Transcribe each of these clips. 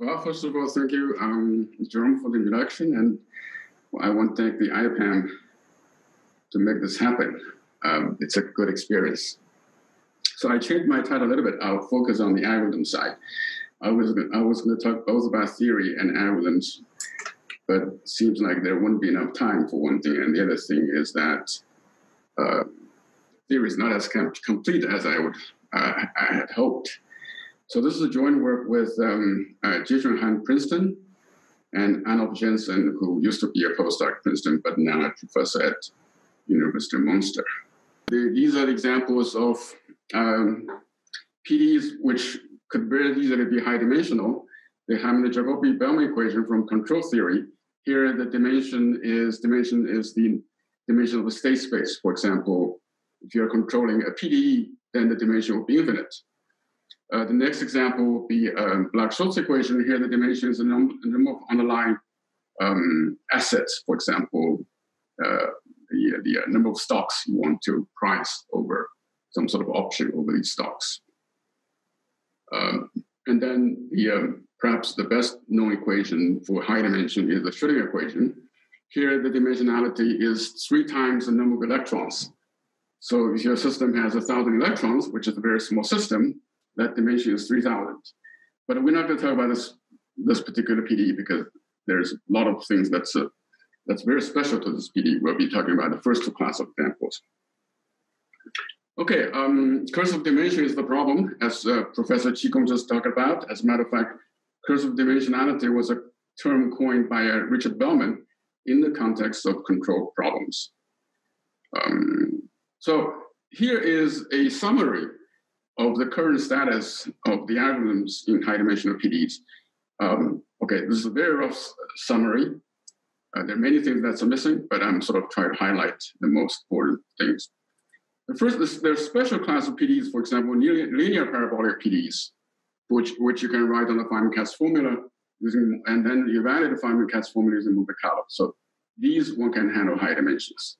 Well, first of all, thank you, um, Jerome, for the introduction, and I want to thank the IPAM to make this happen. Um, it's a good experience. So I changed my title a little bit. I'll focus on the algorithm side. I was I was going to talk both about theory and algorithms, but it seems like there wouldn't be enough time for one thing, and the other thing is that uh, theory is not as complete as I would uh, I had hoped. So this is a joint work with um, uh, Han Princeton and Arnulf Jentzen, who used to be a postdoc at Princeton, but now a professor at University of Munster. The, these are examples of um, PDEs which could very easily be high dimensional. They have the Jacobi-Bellman equation from control theory. Here, the dimension is dimension is the dimension of the state space. For example, if you're controlling a PDE, then the dimension will be infinite. Uh, the next example will be um, Black-Scholes equation. Here, the dimension is the number, the number of underlying um, assets, for example, uh, the, the uh, number of stocks you want to price over some sort of option over these stocks. Um, and then the, um, perhaps the best known equation for high dimension is the Schrödinger equation. Here, the dimensionality is three times the number of electrons. So if your system has a thousand electrons, which is a very small system, that dimension is 3000. But we're not going to talk about this, this particular PDE because there's a lot of things that's, uh, that's very special to this PDE. We'll be talking about the first class of examples. Okay, um, cursive dimension is the problem, as uh, Professor Qi Gong just talked about. As a matter of fact, cursive dimensionality was a term coined by uh, Richard Bellman in the context of control problems. Um, so here is a summary of the current status of the algorithms in high-dimensional PDEs. Um, okay, this is a very rough summary. Uh, there are many things that's missing, but I'm sort of trying to highlight the most important things. The first, there's special class of PDEs, for example, linear, linear parabolic PDEs, which, which you can write on the Feynman-Kac formula using, and then you validate the Feynman-Kac formula using Monte Carlo. So these one can handle high dimensions.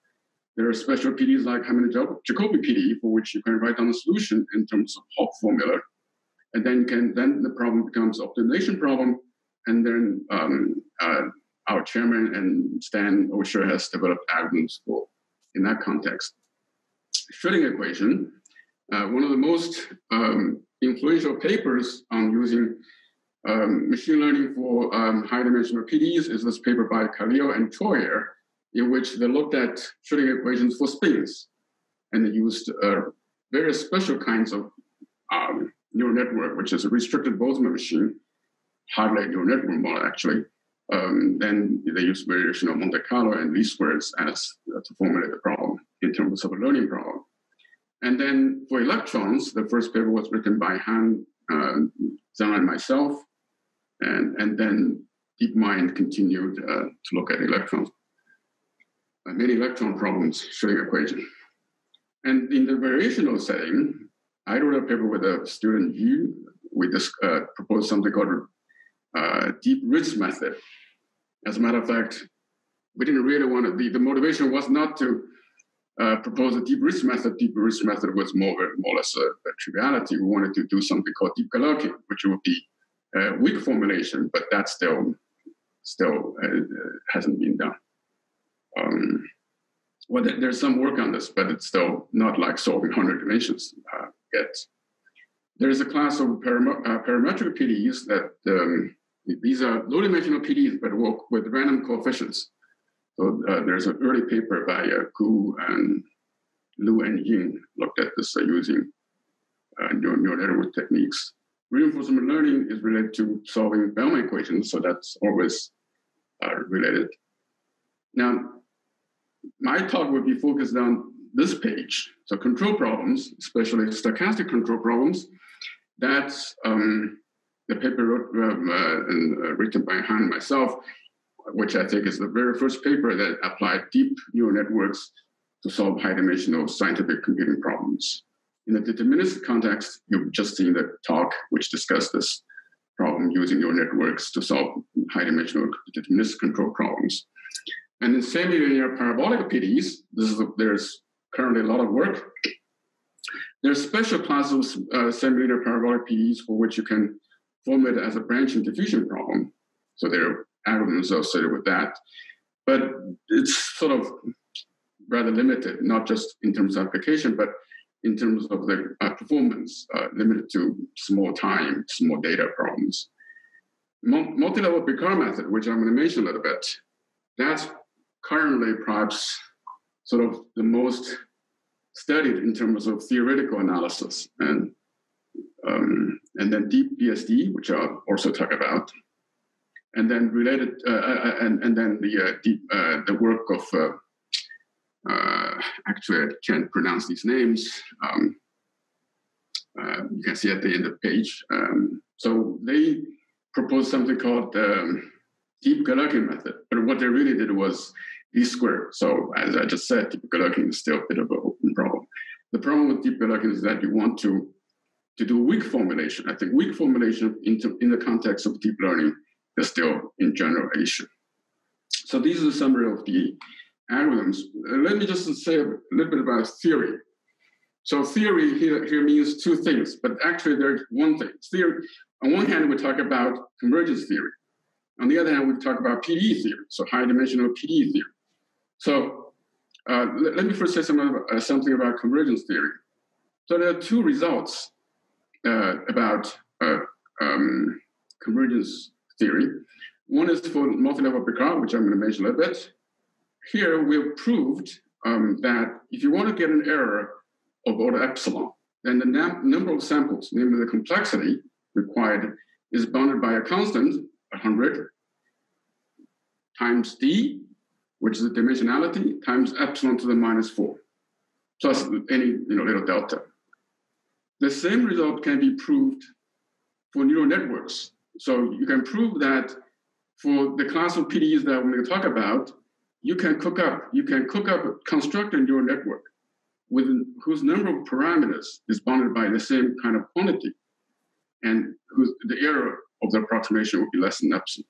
There are special PDs like Jacobi PD for which you can write down the solution in terms of Hopf formula. And then can then the problem becomes optimization problem. And then um, uh, our chairman and Stan Osher has developed algorithms for in that context. Schrödinger equation, uh, one of the most um, influential papers on using um, machine learning for um, high dimensional PDs is this paper by Carleo and Troyer in which they looked at Schrödinger equations for spins and they used uh, various special kinds of um, neural network, which is a restricted Boltzmann machine, hardly neural network model actually. Um, then they used variation of Monte Carlo and least squares as uh, to formulate the problem in terms of a learning problem. And then for electrons, the first paper was written by Han uh, Zhang and myself, and, and then DeepMind continued uh, to look at electrons many electron problems Schrödinger equation. And in the variational setting, I wrote a paper with a student Yu. We just uh, proposed something called uh, deep Ritz method. As a matter of fact, we didn't really want to, the, the motivation was not to uh, propose a deep Ritz method. Deep Ritz method was more, more or less a, a, triviality. We wanted to do something called deep Galerkin, which would be a weak formulation, but that still still uh, hasn't been done. Um, well, there's some work on this, but it's still not like solving 100 dimensions uh, yet. There is a class of param- uh, parametric PDEs that um, these are low dimensional PDEs, but work with random coefficients. So uh, there's an early paper by uh, Khoo and Lu and Ying looked at this uh, using uh, neural, neural network techniques. Reinforcement learning is related to solving Bellman equations, so that's always uh, related. Now, my talk will be focused on this page. So control problems, especially stochastic control problems, that's um, the paper wrote, um, uh, and, uh, written by Han myself, which I think is the very first paper that applied deep neural networks to solve high-dimensional scientific computing problems. In the deterministic context, you've just seen the talk which discussed this problem using neural networks to solve high-dimensional deterministic control problems. And in semi-linear parabolic PDEs, this is a, there's currently a lot of work. There's special classes of uh, semi-linear parabolic PDEs for which you can formulated as a branching diffusion problem. So there are algorithms associated with that. But it's sort of rather limited, not just in terms of application, but in terms of the uh, performance, uh, limited to small time, small data problems. Multi-level Picard method, which I'm going to mention a little bit, that's currently perhaps sort of the most studied in terms of theoretical analysis and um, and then deep BSD, which I'll also talk about, and then related uh, uh, uh and and then the uh, deep uh, the work of uh, actually I can't pronounce these names. Um, you can see at the end of the page. Um, so they proposed something called um, deep Galerkin method, but what they really did was d squared. So as I just said, deep Galerkin is still a bit of an open problem. The problem with deep Galerkin is that you want to to do weak formulation. I think weak formulation into, in the context of deep learning is still in general issue. So this is a summary of the algorithms. Uh, let me just say a little bit about theory. So theory here, here means two things, but actually there's one thing. Theory, on one hand, we talk about convergence theory. On the other hand, we talk about PDE theory, so high dimensional PDE theory. So uh, let, let, me first say some, uh, something about convergence theory. So there are two results uh, about uh, um, convergence theory. One is for multi-level Picard, which I'm going to mention a little bit. Here we've proved um, that if you want to get an error of order epsilon, then the number of samples, namely the complexity required, is bounded by a constant, 100, times d, which is the dimensionality, times epsilon to the minus 4, plus any you know, little delta. The same result can be proved for neural networks. So you can prove that for the class of PDEs that we're going to talk about, you can cook up, you can cook up, construct a neural network with whose number of parameters is bounded by the same kind of quantity, and whose the error of the approximation will be less than epsilon.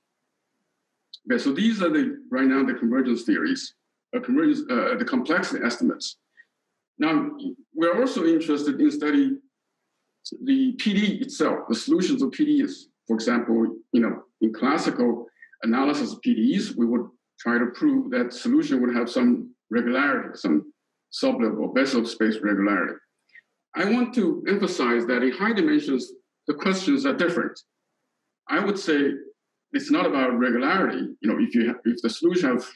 Okay, so these are the right now the convergence theories, uh, convergence, uh, the complexity estimates. Now we're also interested in study the PD itself, the solutions of PDEs. For example, you know, in classical analysis of PDEs, we would try to prove that solution would have some regularity, some Sobolev Bessel space regularity. I want to emphasize that in high dimensions, the questions are different. I would say it's not about regularity. You know, if you if the solution have,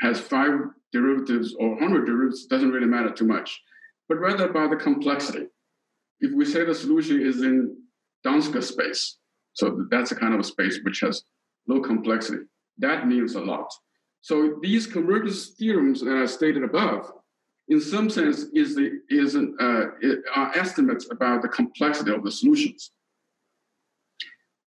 has five derivatives or 100 derivatives, doesn't really matter too much, but rather about the complexity if we say the solution is in Danska space, so that's a kind of a space which has low complexity, that means a lot. So these convergence theorems that I stated above, in some sense, is the is an, uh, are estimates about the complexity of the solutions.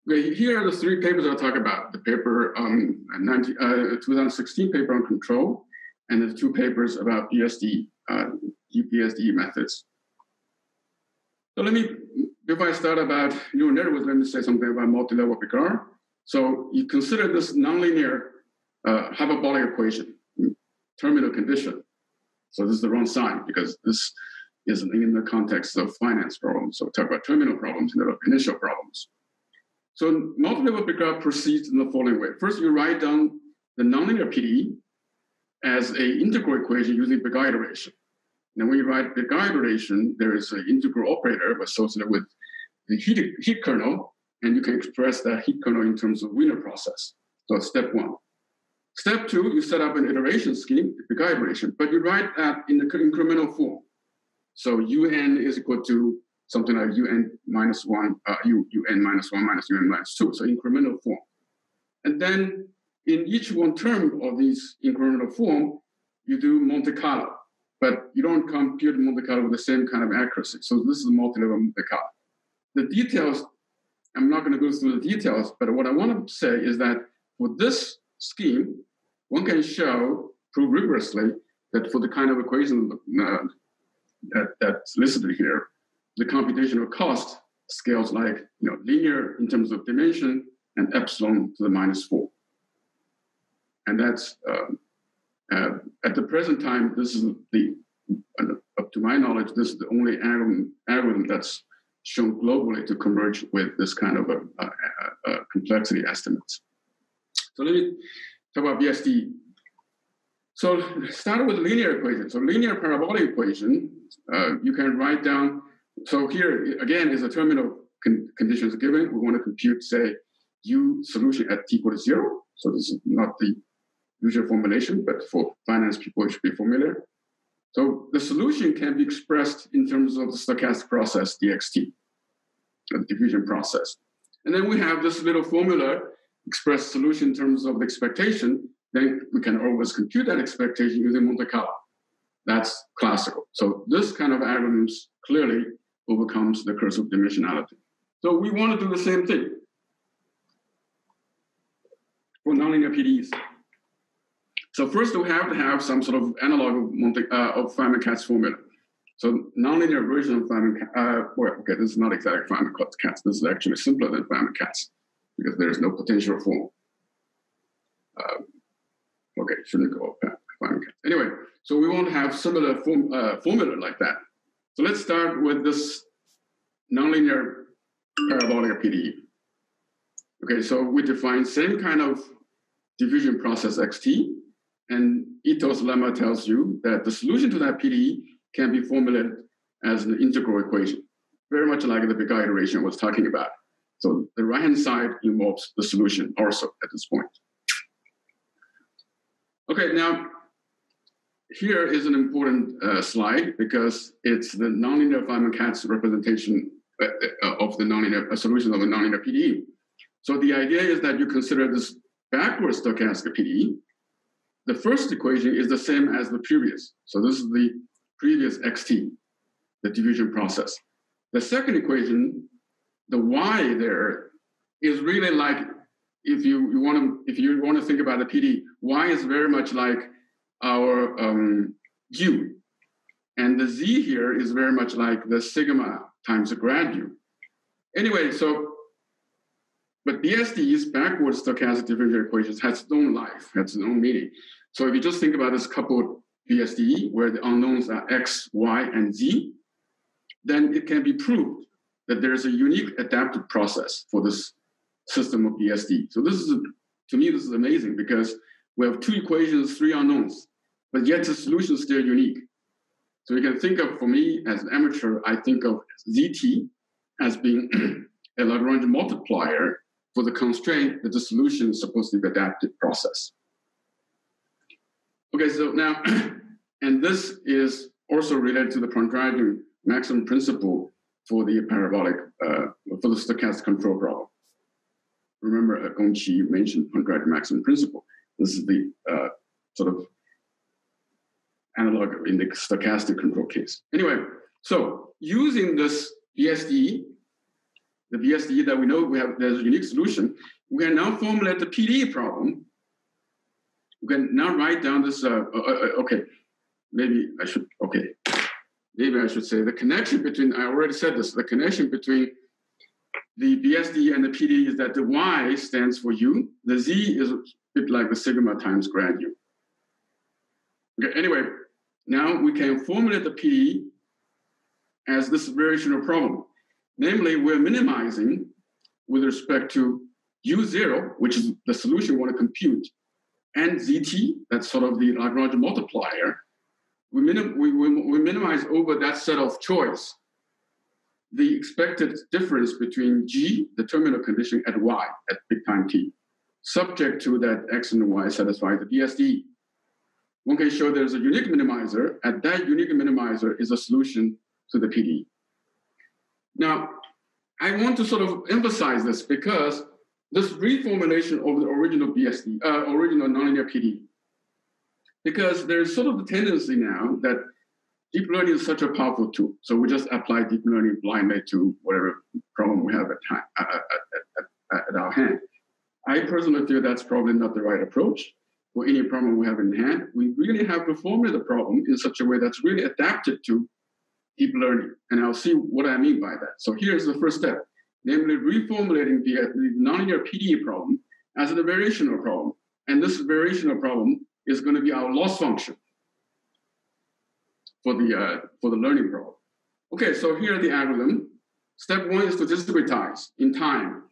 Here are the three papers I'll talk about: the paper on 19, uh, 2016 paper on control, and the two papers about BSD, uh, EPSD methods. So let me, before I start about neural networks, let me say something about multi-level Picard. So you consider this nonlinear uh, hyperbolic equation, terminal condition. So this is the wrong sign because this is in the context of finance problems. So we talk about terminal problems instead of initial problems. So multi-level proceeds in the following way. First, you write down the nonlinear PDE as an integral equation using Picard iteration. Now, when you write the guide relation, there is an integral operator associated with the heat, heat kernel, and you can express that heat kernel in terms of Wiener process. So step one. Step two, you set up an iteration scheme, the guide relation, but you write that in the incremental form. So un is equal to something like un minus one, uh, u, un minus one minus un minus two, so incremental form. And then in each one term of this incremental form, you do Monte Carlo but you don't compute Monte Carlo with the same kind of accuracy. So this is multi-level Monte Carlo. The details, I'm not going to go through the details, but what I want to say is that for this scheme, one can show, prove rigorously, that for the kind of equation uh, that, that's listed here, the computational cost scales like you know linear in terms of dimension and epsilon to the minus four. And that's uh, uh, at the present time, this is the, up to my knowledge, this is the only algorithm, algorithm that's shown globally to converge with this kind of a, a, a complexity estimates. So let me talk about BSD. So start with linear equation. So linear parabolic equation, uh, you can write down. So here again is a terminal con- conditions given. We want to compute, say, u solution at t equal to zero. So this is not the usual formulation, but for finance people, it should be familiar. So the solution can be expressed in terms of the stochastic process, dxt, the diffusion process. And then we have this little formula, express solution in terms of the expectation. Then we can always compute that expectation using Monte Carlo. That's classical. So this kind of algorithms clearly overcomes the curse of dimensionality. So we want to do the same thing for nonlinear PDEs. So first we have to have some sort of analog of, Monte, uh, of Feynman-Kac formula. So nonlinear version of Feynman, uh, well, okay, this is not exactly Feynman-Kac. This is actually simpler than Feynman-Kac because there is no potential form. Uh, okay, shouldn't go Feynman-Kac. Anyway, so we want to have similar form, uh, formula like that. So let's start with this nonlinear parabolic PDE. Okay, so we define same kind of diffusion process xt, and Ito's lemma tells you that the solution to that PDE can be formulated as an integral equation, very much like the big iteration was talking about. So the right-hand side involves the solution also at this point. Okay, now here is an important uh, slide because it's the nonlinear Feynman-Kac representation uh, uh, of the nonlinear solution of the nonlinear PDE. So the idea is that you consider this backward stochastic PDE the first equation is the same as the previous. So this is the previous xt, the diffusion process. The second equation, the y there, is really like if you, you want to if you want to think about the PD, y is very much like our um, u, and the z here is very much like the sigma times the grad u. Anyway, so but BSD's backward stochastic differential equations has its own life, has its own meaning. So if you just think about this coupled BSD, where the unknowns are x, y, and z, then it can be proved that there's a unique adaptive process for this system of BSD. So this is, to me, this is amazing because we have two equations, three unknowns, but yet the solution is still unique. So you can think of, for me as an amateur, I think of ZT as being a Lagrange multiplier for the constraint that the solution is supposed to be adaptive process. Okay, so now, and this is also related to the Pontryagin maximum principle for the parabolic, uh, for the stochastic control problem. Remember, uh, Gongqi mentioned Pontryagin maximum principle. This is the uh, sort of analog in the stochastic control case. Anyway, so using this BSD the BSD that we know we have, there's a unique solution, we can now formulate the PDE problem. We can now write down this, uh, uh, uh, okay, maybe I should, okay, maybe I should say the connection between, I already said this, the connection between the BSD and the PDE is that the Y stands for U, the Z is a bit like the sigma times grad U. Okay, anyway, now we can formulate the PDE as this variational problem. Namely, we're minimizing with respect to U0, which is the solution we want to compute, and ZT, that's sort of the Lagrange multiplier. We, minim- we, we, we minimize over that set of choice the expected difference between G, the terminal condition, at Y, at big time t, subject to that X and Y satisfy the BSD. One can show there's a unique minimizer, and that unique minimizer is a solution to the PD. Now, I want to sort of emphasize this because this reformulation of the original BSD, uh, original nonlinear PD, because there's sort of the tendency now that deep learning is such a powerful tool. So we just apply deep learning blindly to whatever problem we have at, time, at, at, at our hand. I personally feel that's probably not the right approach for any problem we have in hand. We really have to formulate the problem in such a way that's really adapted to deep learning. And I'll see what I mean by that. So here's the first step, namely reformulating the, the nonlinear PDE problem as a variational problem. And this variational problem is going to be our loss function for the, uh, for the learning problem. Okay, so here the algorithm. step one is to discretize in time.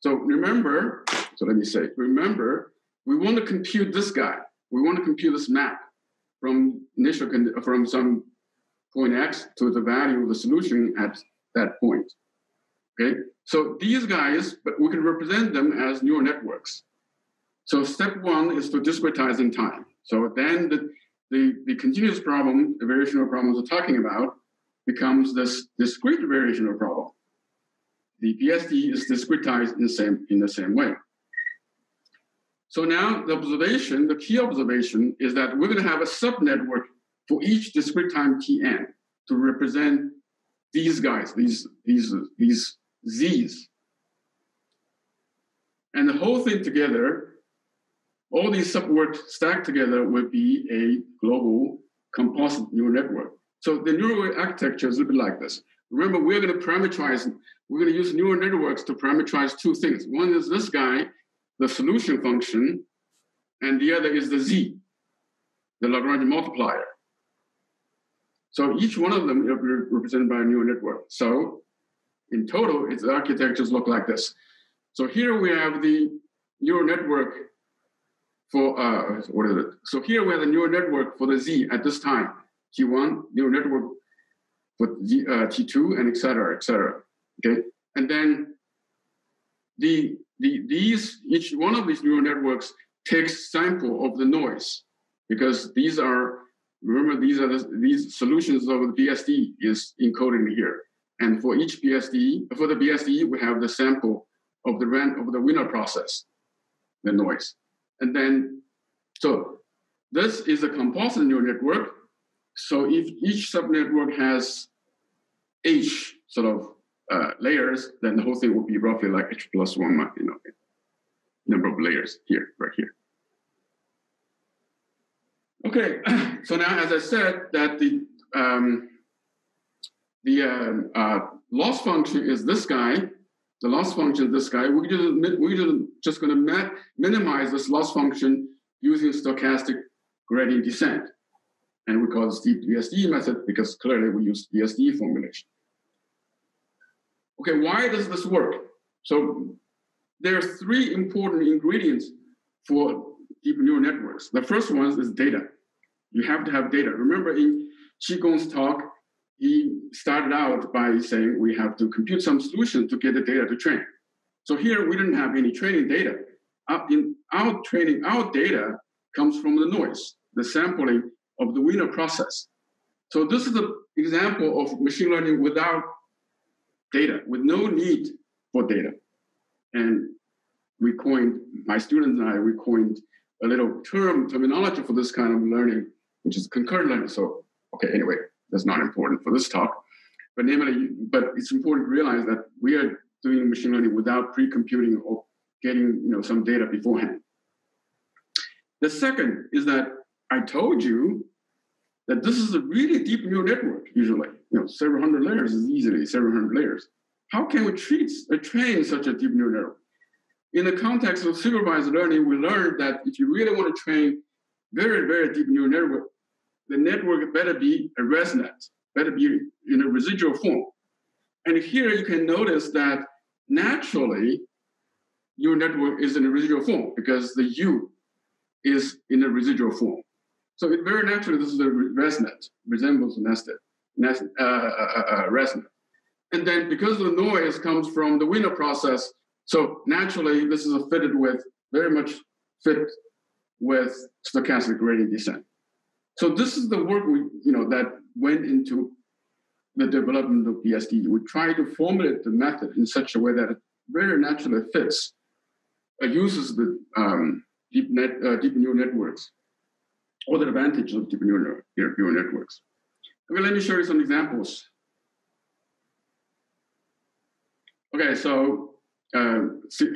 So remember, so let me say, remember, we want to compute this guy. We want to compute this map from initial from some point x to the value of the solution at that point. Okay, so these guys, but we can represent them as neural networks. So step one is to discretize in time. So then the, the, the continuous problem, the variational problem we're talking about, becomes this discrete variational problem. The BSD is discretized in the same, in the same way. So now the observation, the key observation is that we're going to have a subnetwork for each discrete time Tn to represent these guys, these, these, these Z's. And the whole thing together, all these subwords stacked together would be a global composite neural network. So the neural architecture is a little bit like this. Remember, we're going to parameterize, we're going to use neural networks to parameterize two things. One is this guy, the solution function, and the other is the Z, the Lagrange multiplier. So each one of them is represented by a neural network. So in total, its architectures look like this. So here we have the neural network for, uh, what is it? So here we have the neural network for the Z at this time, T1, neural network for Z, uh, T2, and et cetera, et cetera. Okay, and then the, the, these, each one of these neural networks takes sample of the noise because these are Remember, these are the, these solutions of the BSD is encoded here. And for each BSD, for the BSD, we have the sample of the rent of the Wiener process, the noise. And then, so this is a composite neural network. So if each subnetwork has H sort of uh, layers, then the whole thing will be roughly like H plus one, you know, number of layers here, right here. Okay, so now as I said that the um, the um, uh, loss function is this guy. The loss function is this guy. We just we just just going to minimize this loss function using stochastic gradient descent, and we call this the BSD method because clearly we use BSD formulation. Okay, why does this work? So there are three important ingredients for deep neural networks. The first one is data. You have to have data. Remember in Qi Gong's talk, he started out by saying we have to compute some solution to get the data to train. So here we didn't have any training data. in our training, our data comes from the noise, the sampling of the Wiener process. So this is an example of machine learning without data, with no need for data. And we coined, my students and I, we coined a little term, terminology for this kind of learning, which is concurrent learning. So, okay, anyway, that's not important for this talk. But namely, but it's important to realize that we are doing machine learning without pre-computing or getting you know some data beforehand. The second is that I told you that this is a really deep neural network, usually. You know, several hundred layers is easily several hundred layers. How can we treat or train such a deep neural network? In the context of supervised learning, we learned that if you really want to train very, very deep neural network, the network better be a ResNet, better be in a residual form. And here you can notice that naturally your network is in a residual form because the U is in a residual form. So it very naturally, this is a ResNet, resembles nested, nest, uh, uh, uh, ResNet. And then because the noise comes from the Wiener process, so naturally this is fitted with, very much fit with stochastic gradient descent. So this is the work we, you know, that went into the development of BSD. We try to formulate the method in such a way that it very naturally fits, uh, uses the um, deep, net, uh, deep neural networks, all the advantages of deep neural, neural networks. Okay, let me show you some examples. Okay, so, uh,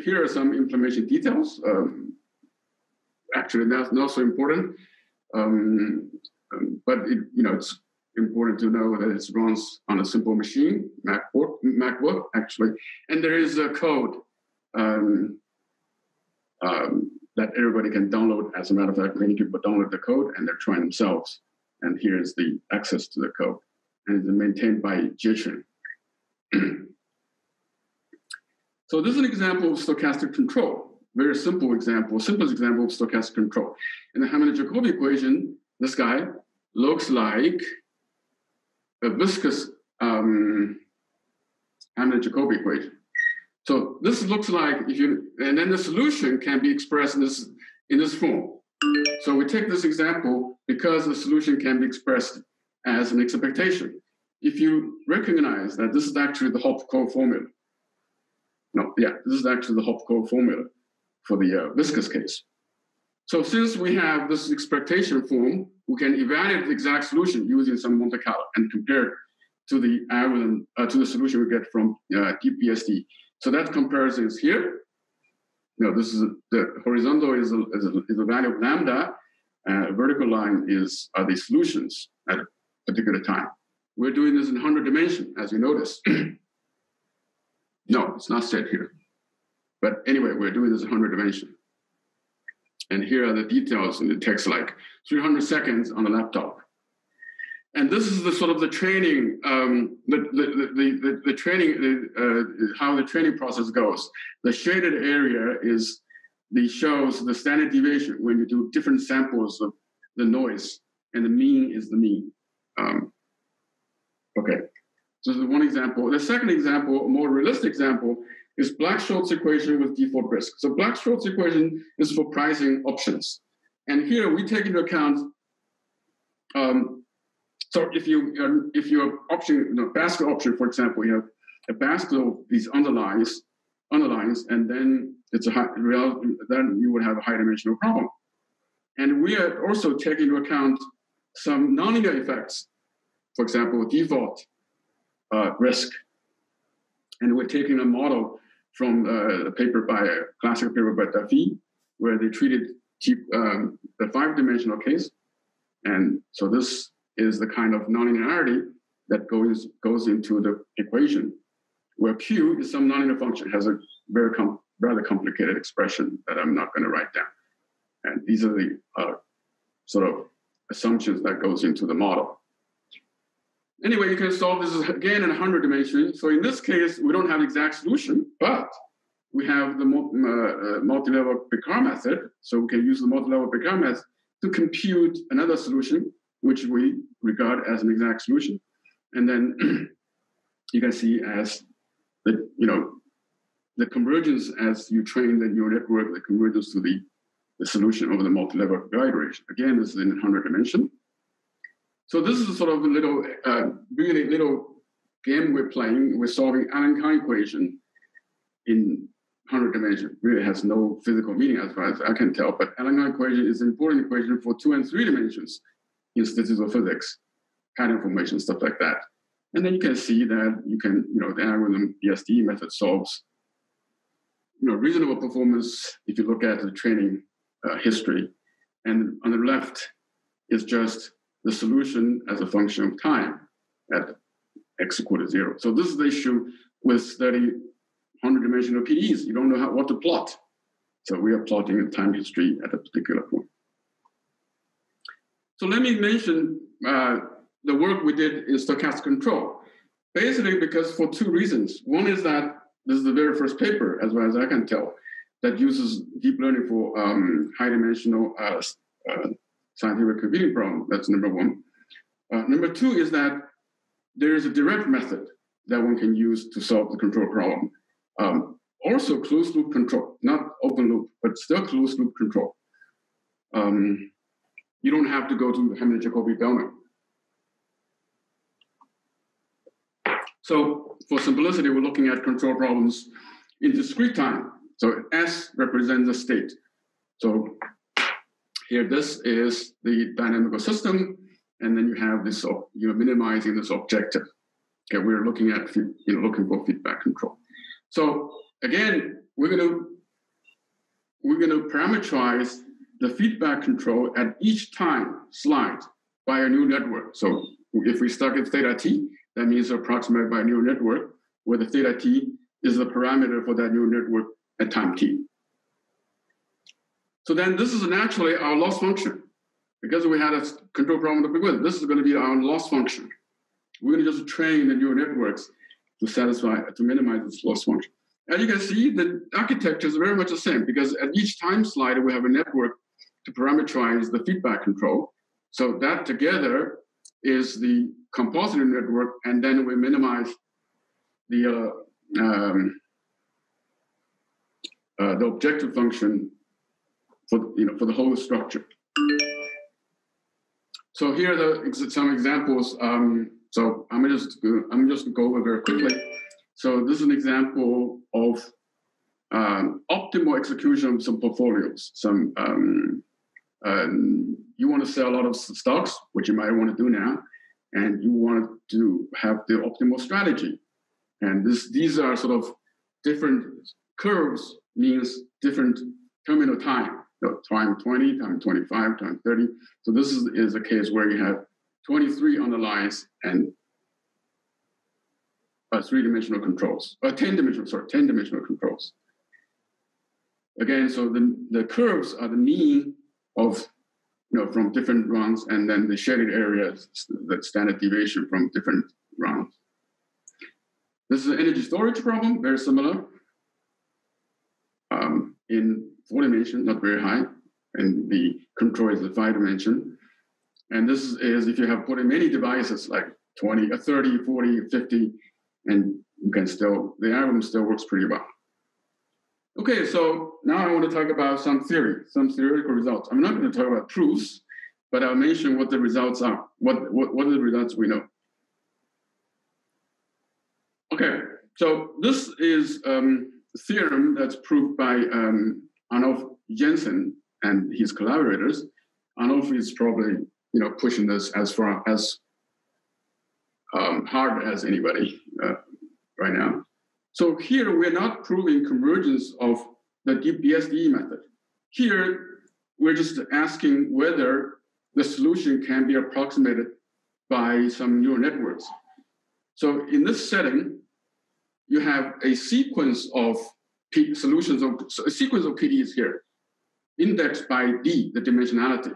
here are some implementation details. Um, actually that's not so important. Um, um, but it, you know, it's important to know that it runs on a simple machine, MacBook, MacBook actually, and there is a code um, um, that everybody can download. As a matter of fact, many people download the code and they're trying themselves. And here's the access to the code, and it's maintained by Jiequn. So this is an example of stochastic control. Very simple example, simplest example of stochastic control. In the Hamilton-Jacobi equation, this guy looks like a viscous um, Hamilton-Jacobi equation. So this looks like if you, and then the solution can be expressed in this in this form. So we take this example because the solution can be expressed as an expectation. If you recognize that this is actually the Hopf-Cole formula, no, yeah, this is actually the Hopf-Cole formula for the uh, viscous case. So since we have this expectation form, we can evaluate the exact solution using some Monte Carlo and compare it to the algorithm, uh, to the solution we get from uh, DPSD. So that comparison is here. You know, this is a, the horizontal is a, is a, is a value of lambda, uh, vertical line is are the solutions at a particular time. We're doing this in 100 dimension, as you notice. no, it's not said here. But anyway, we're doing this in 100 dimension. And here are the details in the text, like 300 seconds on the laptop. And this is the sort of the training, um, the, the, the, the, training, uh, how the training process goes. The shaded area is the shows the standard deviation when you do different samples of the noise, and the mean is the mean. Um, okay, so this is one example. The second example, a more realistic example, is Black-Scholes equation with default risk. So Black-Scholes equation is for pricing options. And here we take into account, um, so if you um, if your option, you know, basket option, for example, you have a basket of these underlines, underlines, and then it's a high, then you would have a high dimensional problem. And we are also taking into account some nonlinear effects, for example, default uh, risk. And we're taking a model from uh, a paper by a classical paper by Duffie, where they treated um, the five-dimensional case. And so this is the kind of nonlinearity that goes goes into the equation, where Q is some nonlinear function, has a very com- rather complicated expression that I'm not going to write down. And these are the uh, sort of assumptions that goes into the model. Anyway, you can solve this again in 100 dimensions. So in this case, we don't have exact solution, but we have the uh, uh, multi-level Picard method. So we can use the multi-level Picard method to compute another solution, which we regard as an exact solution. And then you can see as the, you know, the convergence as you train the neural network, the convergence to the, the solution over the multi-level iteration. Again, this is in 100 dimension. So this is sort of a little, uh, really little game we're playing. We're solving Allen-Cahn equation in 100 dimension. Really has no physical meaning as far as I can tell, but Allen-Cahn equation is an important equation for two and three dimensions in statistical physics, pattern formation, stuff like that. And then you can see that you can, you know, the algorithm BSD method solves, you know, reasonable performance if you look at the training uh, history. And on the left is just the solution as a function of time at x equal to zero. So this is the issue with studying 100 dimensional PDEs. You don't know how, what to plot. So we are plotting a time history at a particular point. So let me mention uh, the work we did in stochastic control. Basically, because for two reasons. One is that this is the very first paper, as far as I can tell, that uses deep learning for um, high dimensional uh, uh, scientific computing problem. That's number one. Uh, number two is that there is a direct method that one can use to solve the control problem. Um, also, closed loop control, not open loop, but still closed loop control. Um, you don't have to go to Hamilton Jacobi Bellman. So, for simplicity, we're looking at control problems in discrete time. So, S represents the state. So, here, this is the dynamical system, and then you have this, you know, minimizing this objective. Okay, we're looking at, you know, looking for feedback control. So again, we're going to we're going to parameterize the feedback control at each time slide by a new network. So if we start at theta t, that means approximated by a new network, where the theta t is the parameter for that new network at time t. So then this is naturally our loss function. Because we had a control problem to begin with, this is going to be our loss function. We're going to just train the neural networks to satisfy, to minimize this loss function. as you can see, the architecture is very much the same because at each time slider, we have a network to parameterize the feedback control. So that together is the compositor network, and then we minimize the uh, um, uh, the objective function for you know for the whole structure. So here are the, some examples. Um, so I'm just I'm just going to go over very quickly. So this is an example of um, optimal execution of some portfolios. Some um, um, you want to sell a lot of stocks, which you might want to do now, and you want to have the optimal strategy. And this these are sort of different curves means different terminal time. So time 20, time 25, time 30. So this is, is a case where you have 23 on the lines and uh, three-dimensional controls, uh, 10-dimensional, sorry, 10-dimensional controls. Again, so the, the curves are the mean of, you know, from different rounds, and then the shaded areas, the standard deviation from different rounds. This is an energy storage problem, very similar. Um, in four dimension, not very high, and the control is the five dimension. And this is if you have put in many devices like 20, uh, 30, 40, 50, and you can still, the algorithm still works pretty well. Okay, so now I want to talk about some theory, some theoretical results. I'm not going to talk about proofs, but I'll mention what the results are, what, what, what are the results we know. Okay, so this is um, a theorem that's proved by um, Arnulf Jentzen and his collaborators. Arnulf is probably you know pushing this as far as um, hard as anybody uh, right now. So here we're not proving convergence of the BSDE method. Here we're just asking whether the solution can be approximated by some neural networks. So in this setting, you have a sequence of P solutions of a sequence of PDEs here, indexed by D, the dimensionality.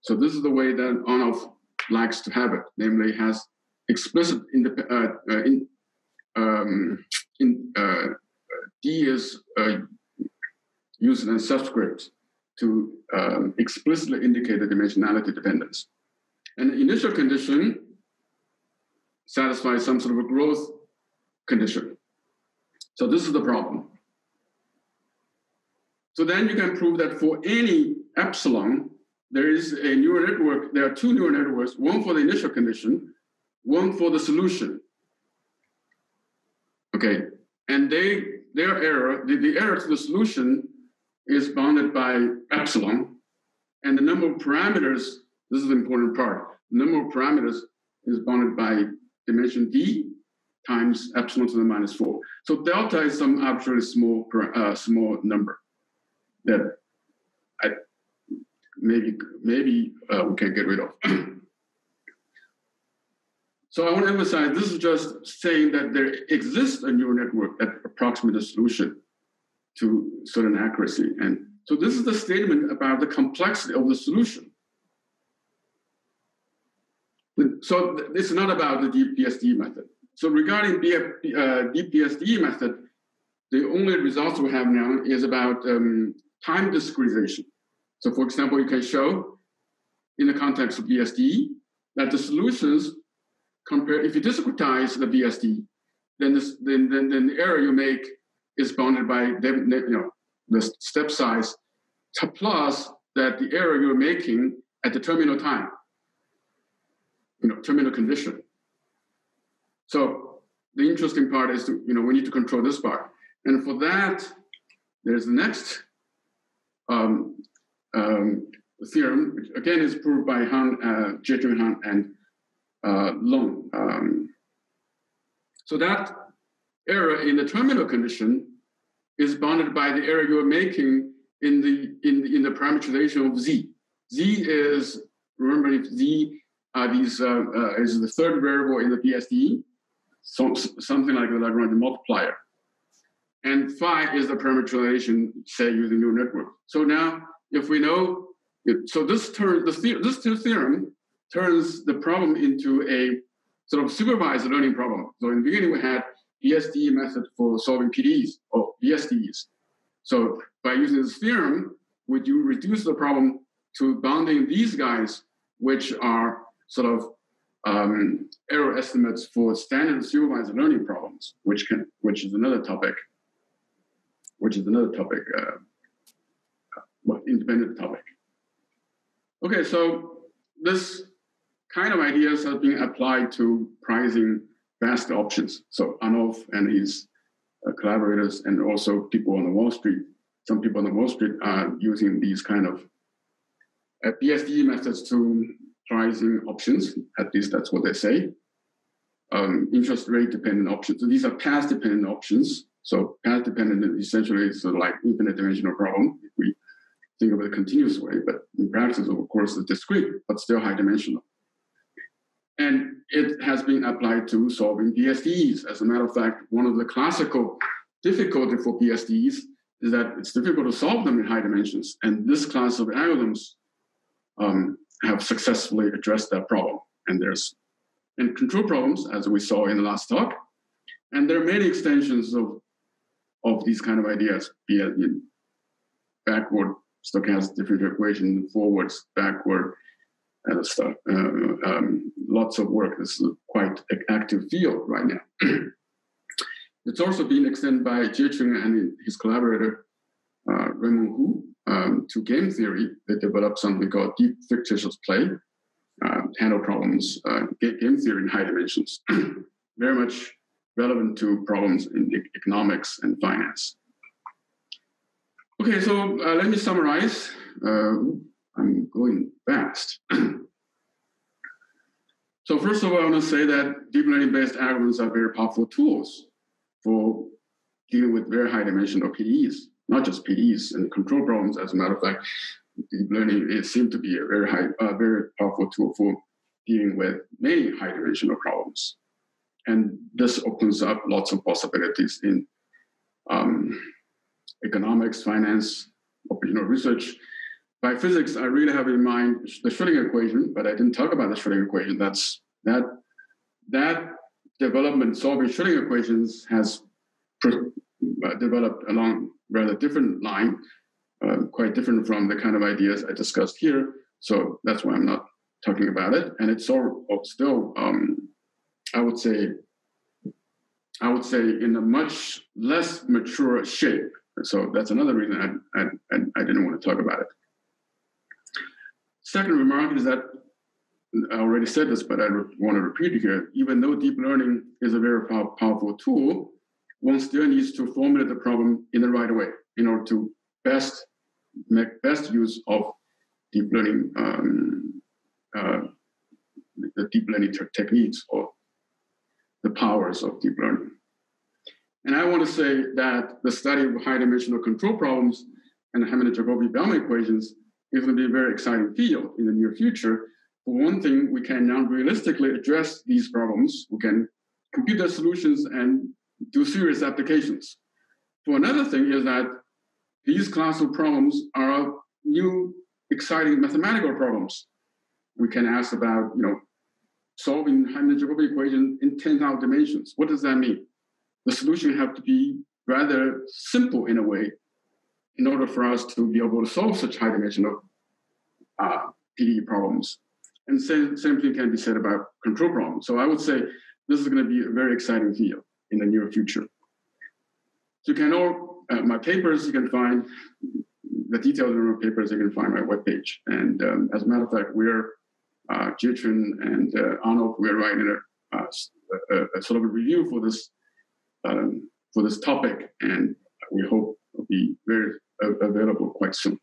So this is the way that Arnulf likes to have it, namely has explicit uh, uh, in, um, in uh, D is uh, used in subscript to um, explicitly indicate the dimensionality dependence. And the initial condition satisfies some sort of a growth condition. So this is the problem. So then you can prove that for any epsilon, there is a neural network, there are two neural networks, one for the initial condition, one for the solution. Okay, and they their error, the, the error to the solution is bounded by epsilon, and the number of parameters, this is the important part, the number of parameters is bounded by dimension d times epsilon to the minus four. So delta is some arbitrarily small, uh, small number that I maybe maybe uh, we can get rid of. so I want to emphasize this is just saying that there exists a neural network that approximates the solution to certain accuracy. And so this is the statement about the complexity of the solution. So it's not about the DPSD method. So regarding BF, uh, DPSD method, the only results we have now is about um, time discretization. So for example, you can show in the context of BSD that the solutions compare, if you discretize the BSD, then, this, then, then, then the error you make is bounded by you know, the step size plus that the error you're making at the terminal time, you know, terminal condition. So the interesting part is to, you know, we need to control this part. And for that, there's the next um, um, theorem, which again is proved by Han, uh, Jiequn Han and uh, Long. Um, so that error in the terminal condition is bounded by the error you're making in the in, in the parameterization of z. z is remember if z uh, these uh, uh, is the third variable in the BSD, so, something like the Lagrange multiplier and phi is the parameterization, say, using neural network. So now, if we know, so this this, this theorem turns the problem into a sort of supervised learning problem. So in the beginning, we had BSD method for solving PDEs or BSDs. So by using this theorem, would you reduce the problem to bounding these guys, which are sort of um, error estimates for standard supervised learning problems, which can, which is another topic, which is another topic, uh, well, independent topic. Okay, so this kind of ideas have been applied to pricing vast options. So Arnulf and his uh, collaborators, and also people on the Wall Street, some people on the Wall Street are using these kind of uh, BSD methods to pricing options. At least that's what they say. Um, interest rate dependent options. So these are path dependent options. So path dependent essentially is sort of like infinite dimensional problem if we think of it a continuous way. But in practice, of course, it's discrete, but still high dimensional. And it has been applied to solving BSDs. As a matter of fact, one of the classical difficulty for BSDs is that it's difficult to solve them in high dimensions. And this class of algorithms um, have successfully addressed that problem. And there's and control problems, as we saw in the last talk. And there are many extensions of, of these kind of ideas, be it in backward stochastic differential equation, forwards, backward, and stuff. Uh, um, lots of work. This is quite an active field right now. it's also been extended by Jiequn and his collaborator, uh, Ruimeng Hu, um, to game theory, they developed something called deep fictitious play, uh, handle problems, uh, game theory in high dimensions. Very much relevant to problems in economics and finance. Okay, so uh, let me summarize. I'm going fast. so first of all, I want to say that deep learning-based algorithms are very powerful tools for dealing with very high dimensional PDEs not just PDEs and control problems. As a matter of fact, deep learning it seems to be a very high, uh, very powerful tool for dealing with many high dimensional problems. And this opens up lots of possibilities in um, economics, finance, operational research. By physics, I really have in mind the Schrodinger equation, but I didn't talk about the Schrodinger equation. That's that that development solving Schrodinger equations has uh, developed along rather different line, uh, quite different from the kind of ideas I discussed here. So that's why I'm not talking about it. And it's still, um, I would say, I would say in a much less mature shape. So that's another reason I, I, I didn't want to talk about it. Second remark is that I already said this, but I want to repeat it here. Even though deep learning is a very powerful tool, one still needs to formulate the problem in the right way in order to best make best use of deep learning, um, uh, the deep learning techniques or the powers of deep learning. And I want to say that the study of high dimensional control problems and the Hamilton-Jacobi-Bellman equations is going to be a very exciting field in the near future. For one thing, we can now realistically address these problems. We can compute the solutions and do serious applications. For another thing is that these class of problems are new, exciting mathematical problems. We can ask about, you know, solving Hamilton-Jacobi equation in 10,000 dimensions. What does that mean? The solution have to be rather simple in a way in order for us to be able to solve such high dimensional uh, PDE problems. And same, same thing can be said about control problems. So I would say this is going to be a very exciting field in the near future. So you can all, uh, my papers, you can find the details of my papers, you can find my webpage. And um, as a matter of fact, we're, uh, Chun and uh, Arnulf, we're writing a, a, a, sort of a review for this, um, for this topic. And we hope will be very available quite soon.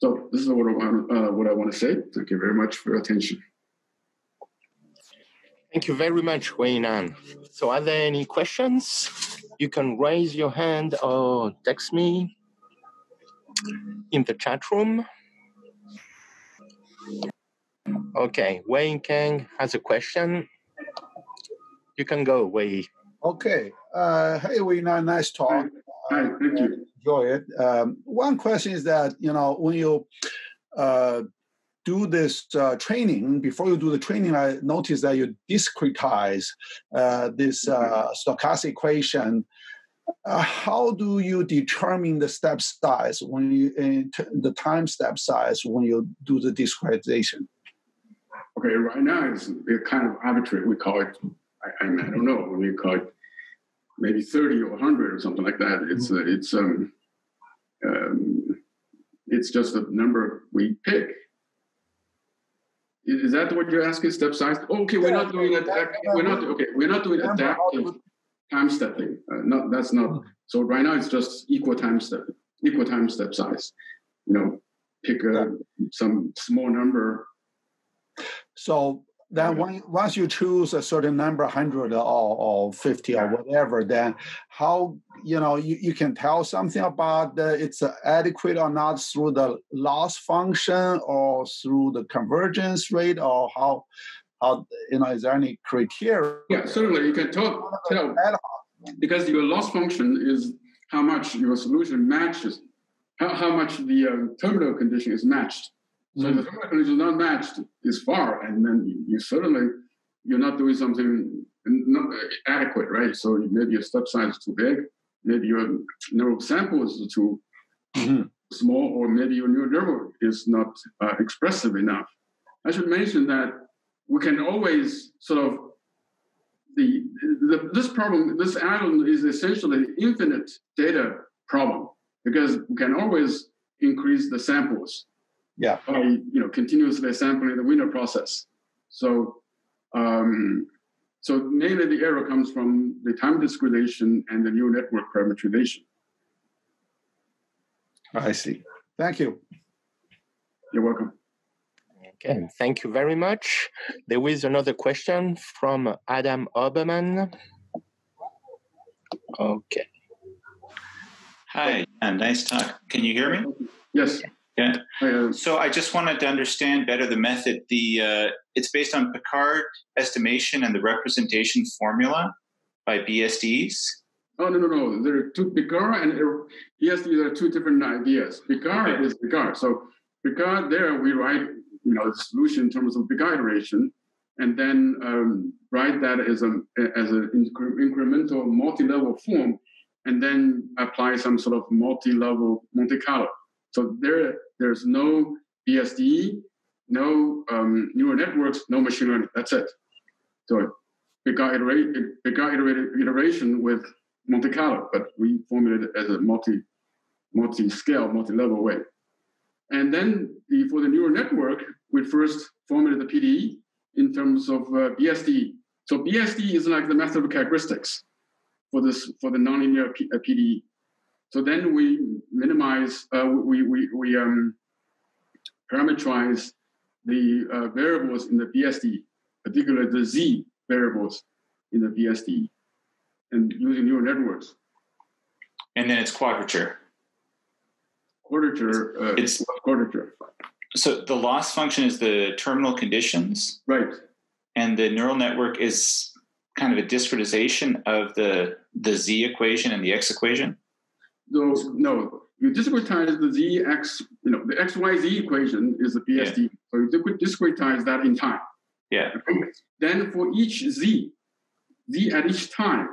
So this is what I, want, uh, what I want to say. Thank you very much for your attention. Thank you very much, Weinan. So are there any questions? You can raise your hand or text me in the chat room. Okay, Wei Kang has a question. You can go, Wei. Okay. Uh, hey, Nan, nice talk. Hi, thank you. Enjoy it. Um, one question is that, you know, when you uh, do this uh, training, before you do the training, I noticed that you discretize uh, this uh, stochastic equation. Uh, how do you determine the step size when you the time step size when you do the discretization? Okay, right now it's, it's kind of arbitrary. We call it, I, I, I don't know, when you call it maybe 30 or 100 or something like that. It's, mm-hmm. uh, it's, um, um, it's just a number we pick. Is that what you're asking? Step size? Okay, we're yeah, not doing it. We're not okay. We're not doing adaptive time stepping. Uh, not that's not. Mm-hmm. So right now it's just equal time step, equal time step size. You know, pick a, some small number so then when, once you choose a certain number, 100 or, or 50 or whatever, then how, you know, you, you can tell something about the, it's adequate or not through the loss function or through the convergence rate or how, how you know, is there any criteria? Yeah, certainly. You can tell, tell. Because your loss function is how much your solution matches, how, how much the uh, terminal condition is matched so mm-hmm. the condition is not matched is far, and then you, certainly you're not doing something not adequate, right? So maybe your step size is too big, maybe your neural sample is too mm-hmm. small, or maybe your neural network is not uh, expressive enough. I should mention that we can always sort of the, the this problem, this algorithm is essentially infinite data problem because we can always increase the samples yeah. by you know continuously sampling the Wiener process. So um, so mainly the error comes from the time discretization and the neural network parameterization I see. Thank you. You're welcome. Okay, thank you very much. There is another question from Adam Oberman. Okay. Hi, and nice talk. Can you hear me? Yes. Yeah. So I just wanted to understand better the method. The uh, it's based on Picard estimation and the representation formula by BSDs. Oh no no no! There are two Picard and BSD. are two different ideas. Picard okay. is Picard. So Picard there we write you know the solution in terms of Picard iteration, and then um, write that as a as an incremental multi-level form, and then apply some sort of multi-level Monte Carlo. So there, there's no BSD, no um, neural networks, no machine learning. That's it. So it got, iterate, it iteration with Monte Carlo, but we formulated it as a multi, multi-scale, multi-level way. And then the, for the neural network, we first formulated the PDE in terms of uh, BSD. So BSD is like the method of characteristics for this for the nonlinear P, uh, PDE. So then we minimize, uh, we, we, we um, parameterize the uh, variables in the BSD, particularly the Z variables in the BSD, and using neural networks. And then it's quadrature. Quadrature. Uh, it's quadrature. So the loss function is the terminal conditions, right? And the neural network is kind of a discretization of the the z equation and the x equation. No, no, you discretize the z x, you know, the x y z equation is the BSD. Yeah. So you discretize that in time. Yeah. Then for each z, z at each time,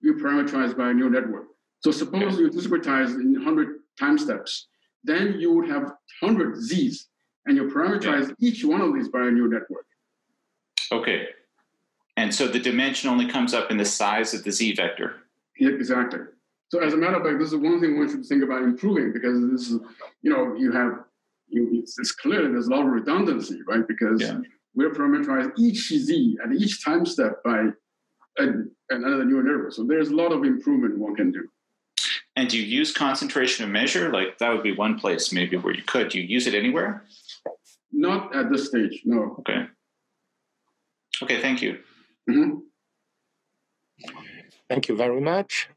you parameterize by a neural network. So suppose yeah. you discretize in 100 time steps, then you would have 100 z's, and you parameterize yeah. each one of these by a neural network. Okay. And so the dimension only comes up in the size of the z vector. Yeah, exactly. So as a matter of fact, this is one thing one should think about improving because this is, you know, you have, you, it's, it's clear there's a lot of redundancy, right? Because yeah. we're parameterized each z at each time step by a, another neural network. So there's a lot of improvement one can do. And do you use concentration of measure? Like that would be one place maybe where you could. Do you use it anywhere? Not at this stage, no. Okay. Okay, thank you. Mm-hmm. Thank you very much.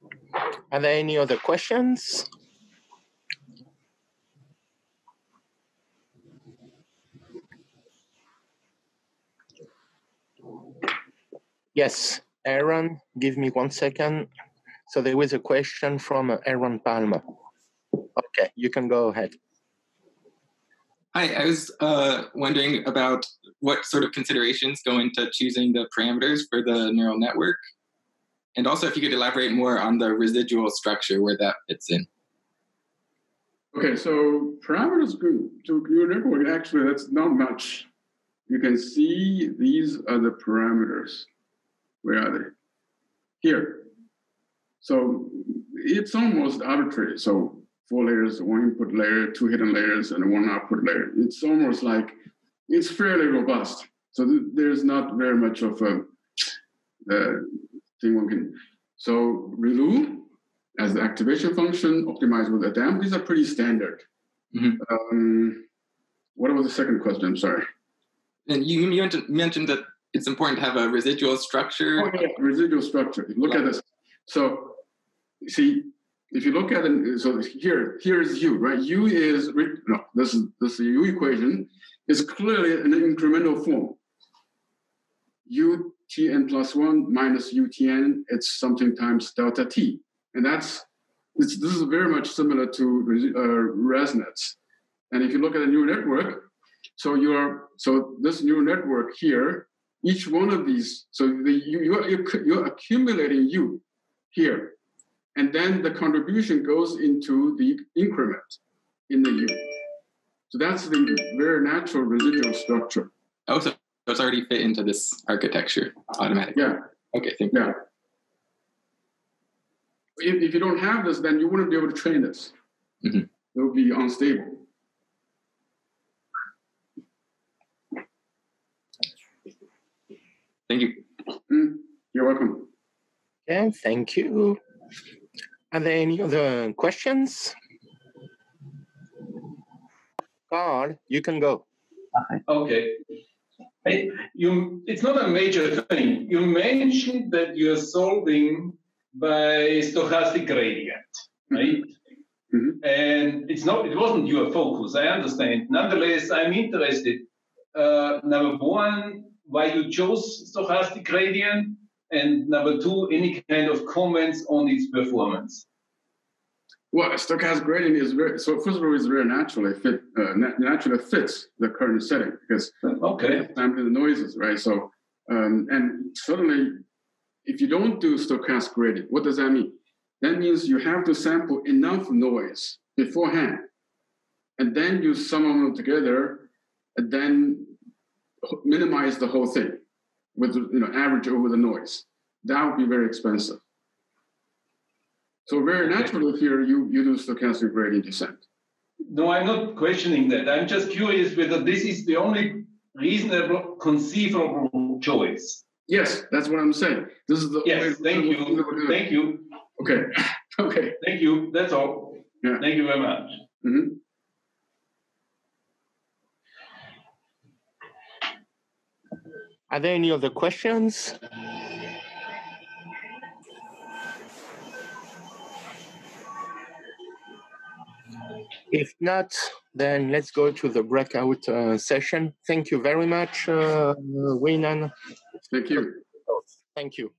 Are there any other questions? Yes, Aaron, give me one second. So there was a question from Aaron Palmer. Okay, you can go ahead. Hi, I was uh, wondering about what sort of considerations go into choosing the parameters for the neural network. And also, if you could elaborate more on the residual structure where that fits in. Okay, so parameters to neural network, actually, that's not much. You can see these are the parameters. Where are they? Here. So it's almost arbitrary. So four layers, one input layer, two hidden layers, and one output layer. It's almost like it's fairly robust. So th- there's not very much of a uh, thing one can. So ReLU as the activation function, optimized with ADAM, these are pretty standard. Mm-hmm. Um, what was the second question? I'm sorry. And you, you mentioned that it's important to have a residual structure. Oh, yeah, residual structure. Look at this. So, see, if you look at it, so here, here is u, right? U is no, this is this is u equation is clearly an incremental form. U tn plus one minus u tn, it's something times delta t, and that's this, is very much similar to uh, ResNets. And if you look at a neural network, so you're so this neural network here, each one of these, so the, you, you're, you're accumulating u here and then the contribution goes into the increment in the U. So that's the very natural residual structure. Oh, so it's already fit into this architecture automatically. Yeah. Okay, thank you. Yeah. If, if you don't have this, then you wouldn't be able to train this. Mm-hmm. It would be unstable. Thank you. Mm, you're welcome. Okay, thank you. Are there any other questions? Carl, you can go. Okay. You, it's not a major thing. You mentioned that you're solving by stochastic gradient, right? Mm-hmm. And it's not. It wasn't your focus. I understand. Nonetheless, I'm interested. Uh, number one, why you chose stochastic gradient, and number two, any kind of comments on its performance? Well, stochastic gradient is very so. First of all, it's very naturally fit, uh, naturally fits the current setting because okay, sampling the noises, right? So, um, and certainly, if you don't do stochastic gradient, what does that mean? That means you have to sample enough noise beforehand, and then you sum them together, and then minimize the whole thing with you know average over the noise. That would be very expensive. So very naturally here you, you do stochastic gradient descent. No, I'm not questioning that. I'm just curious whether this is the only reasonable, conceivable choice. Yes, that's what I'm saying. This is the yes. Thank you. Thank you. Okay. okay. Thank you. That's all. Yeah. Thank you very much. Mm-hmm. Are there any other questions? If not, then let's go to the breakout uh, session. Thank you very much, uh, Weinan. Thank you. Thank you.